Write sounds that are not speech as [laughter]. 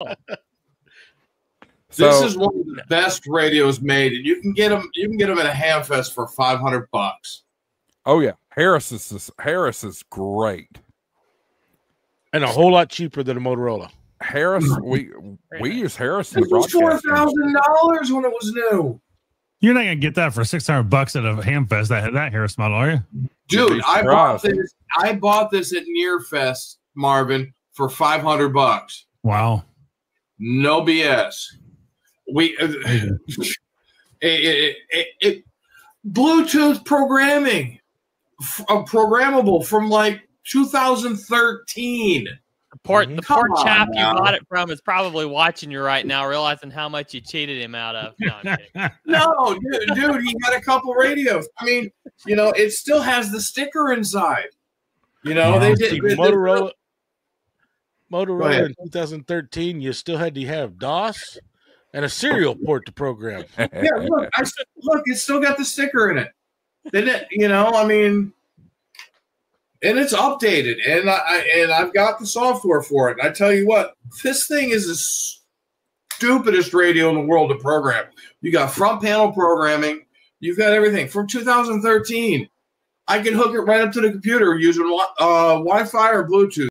this So- is one of the best radios made, and you can get them. You can get them at a Hamfest for five hundred bucks. Oh yeah, Harris is Harris is great. and a whole lot cheaper than a Motorola. Harris, [laughs] we we use Harris in It was four broadcasting. thousand dollars when it was new. You're not gonna get that for six hundred bucks at a Hamfest. That that Harris model, are you? Dude, I bought this. I bought this at Nearfest, Marvin, for five hundred bucks. Wow. No BS. We uh, [laughs] it, it, it, it- Bluetooth programming, f- uh, programmable from like 2013. The poor, the Come poor chap now. you bought it from is probably watching you right now, realizing how much you cheated him out of. No, [laughs] No, dude, dude, he got a couple radios. I mean, you know, it still has the sticker inside. You know, they did they did- Motorola, Go Motorola in 2013, you still had to have DOS and a serial port to program. [laughs] Yeah, look, I said, look, it's still got the sticker in it. Didn't it? You know, I mean, and it's updated, and I I- and I've got the software for it. And I tell you what, this thing is the stupidest radio in the world to program. You got front panel programming. You've got everything from 2013. I can hook it right up to the computer using uh, Wi-Fi or Bluetooth.